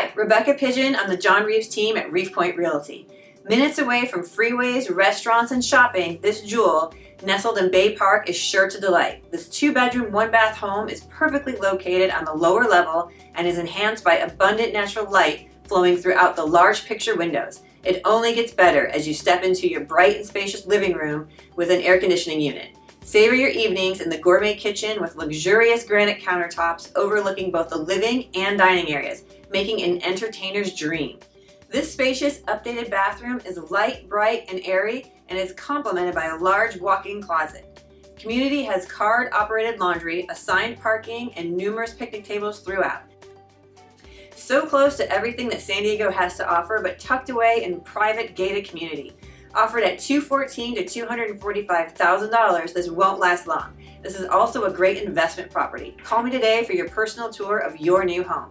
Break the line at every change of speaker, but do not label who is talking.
Hi, Rebecca Pigeon on the John Reeves team at Reef Point Realty. Minutes away from freeways, restaurants, and shopping, this jewel, nestled in Bay Park, is sure to delight. This two bedroom, one bath home is perfectly located on the lower level and is enhanced by abundant natural light flowing throughout the large picture windows. It only gets better as you step into your bright and spacious living room with an air conditioning unit. Savor your evenings in the gourmet kitchen with luxurious granite countertops overlooking both the living and dining areas, making an entertainer's dream. This spacious, updated bathroom is light, bright, and airy, and is complemented by a large walk-in closet. Community has card-operated laundry, assigned parking, and numerous picnic tables throughout. So close to everything that San Diego has to offer, but tucked away in private gated community. Offered at 214 to $245,000, this won't last long. This is also a great investment property. Call me today for your personal tour of your new home.